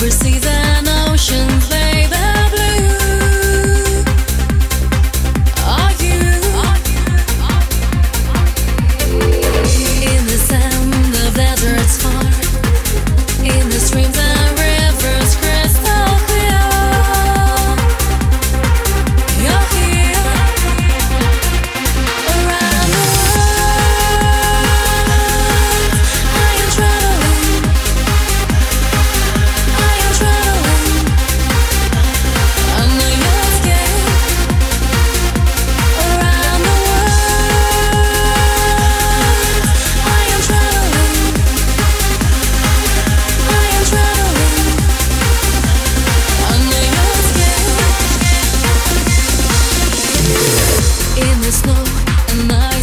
Over and oceans the blue. Are you? In the sand deserts far. In the and I